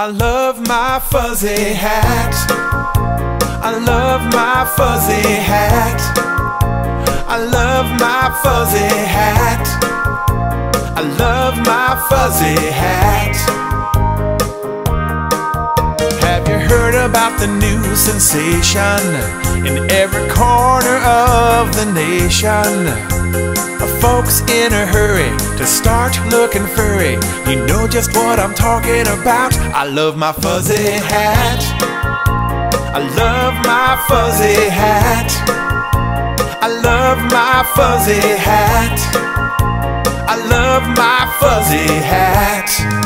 I love my fuzzy hat. I love my fuzzy hat. I love my fuzzy hat. I love my fuzzy hat. Have you heard about the new sensation in every of the nation? Folks in a hurry to start looking furry. You know just what I'm talking about. I love my fuzzy hat. I love my fuzzy hat. I love my fuzzy hat. I love my fuzzy hat.